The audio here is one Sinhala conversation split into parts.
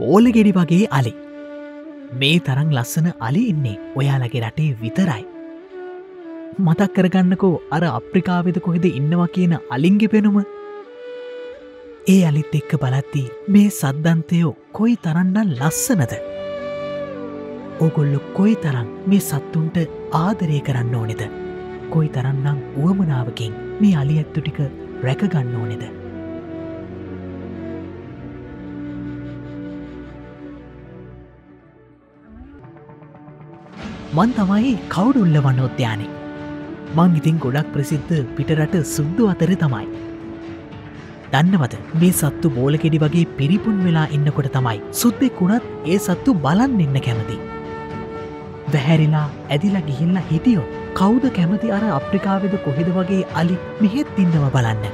බෝලගෙඩි වගේ අලි. මේ තරං ලස්සන අලි ඉන්නේ ඔයාලගේ රටේ විතරයි. මතක් කරගන්නකෝ අර අප්‍රිකාවෙද කොහෙද ඉන්නවා කියන අලිංගි පෙනුම? ඒ අලිත් එක්ක බලද්දී මේ සද්ධන්තයෝ කොයි තරන්නන් ලස්සනද? ඕගොල්ලො කොයි තරම් මේ සත්තුන්ට ආදරය කරන්න ඕනෙද? කොයි තරන්නම් උවමනාවකින් මේ අලි ඇත්තු ටික රැකගන්න ඕනෙද? මන් තමයි කවුඩුල්ල වන්න ඔද්‍යානේ මං ඉතින් ගොඩක් ප්‍රසිද්ධ පිටරට සුද්දු අතර තමයි. දන්නවද? මේ සත්තු බෝලගෙඩි වගේ පිරිපුන් වෙලා ඉන්නකොට තමයි සුද්දෙකුණත් ඒ සත්තු බලන් එන්න කැමති. වැහැරිලා ඇදිලා ගිහිල්ල හිටියෝ කෞද කැමති අර අප්‍රිකාවෙද කොහෙද වගේ අලි මෙහෙත් ඉන්නව බලන්න.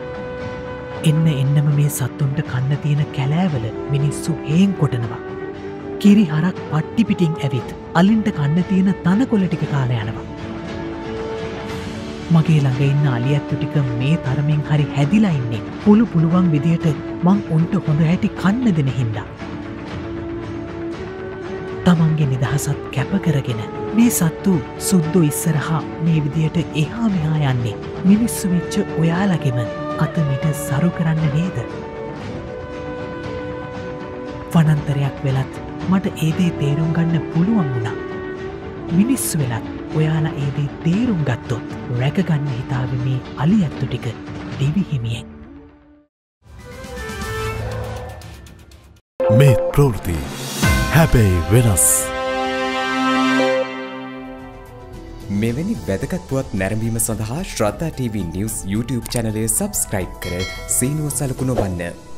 එන්න එන්නම මේ සත්තුන්ට කන්න තියෙන කැලෑවල මිනිස්සු හේන් කොටනවා. කිරි හරක් පට්ටිපිටිං ඇවිත් අලින්ට කන්න තියෙන තනකොල ටික කාල යනවා. මගේ ළඟ ඉන්න අලි ඇත්තු ටික මේ තරමින් හරි හැදිලා ඉන්නේ. පුළු පුළුවන් විදියට මං උන්ට හොඳ හැටි කන්න දෙන හින්දා. තමන්ගේ නිදහසත් කැප කරගෙන මේ සත්තු සුද්දු ඉස්සරහා මේ විදියට එහා මෙහා යන්නේ. මිනිස්සු වෙච්ච ඔයාලගෙම අතමිට සරු කරන්න නේද? වනන්තරයක් වෙලත් මට ඒදේ තේරුම් ගන්න පුළුවන් වුණා. මිනිස්සු වෙලත් ඔයාලා ඒදේ තේරුම් ගත්තොත් රැකගන්න හිතාව මේ අලි ඇත්තු ටික දෙවිහිමියෙන් මේ ප්‍රෘති හැබැයි වෙනස්. මෙවැනි වැදගත්පුවත් නැරඹීම සඳහා ශ්‍රද්ධා TV නිවස් YouTube චැනලය සබස්ක්‍රයිබ් කර සීනුව සලකුණ වන්න.